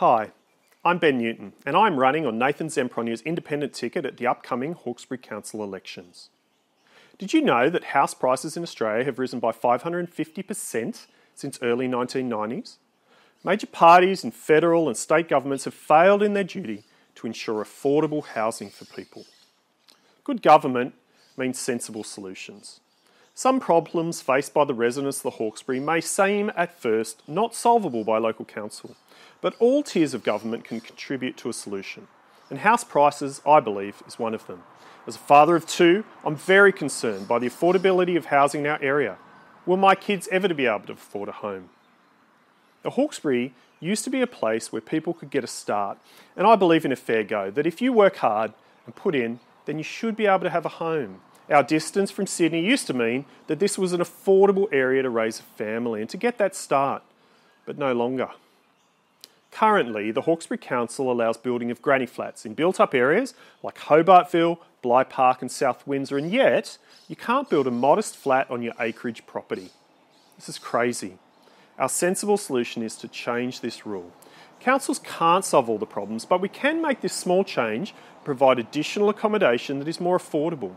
Hi, I'm Ben Newton, and I'm running on Nathan Zamprogno's independent ticket at the upcoming Hawkesbury Council elections. Did you know that house prices in Australia have risen by 550% since early 1990s? Major parties and federal and state governments have failed in their duty to ensure affordable housing for people. Good government means sensible solutions. Some problems faced by the residents of the Hawkesbury may seem at first not solvable by local council, but all tiers of government can contribute to a solution. And house prices, I believe, is one of them. As a father of two, I'm very concerned by the affordability of housing in our area. Will my kids ever to be able to afford a home? The Hawkesbury used to be a place where people could get a start, and I believe in a fair go, that if you work hard and put in, then you should be able to have a home. Our distance from Sydney used to mean that this was an affordable area to raise a family and to get that start, but no longer. Currently, the Hawkesbury Council allows building of granny flats in built up areas like Hobartville, Bligh Park, and South Windsor, and yet you can't build a modest flat on your acreage property. This is crazy. Our sensible solution is to change this rule. Councils can't solve all the problems, but we can make this small change provide additional accommodation that is more affordable.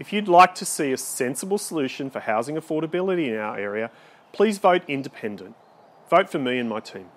If you'd like to see a sensible solution for housing affordability in our area, please vote independent. Vote for me and my team.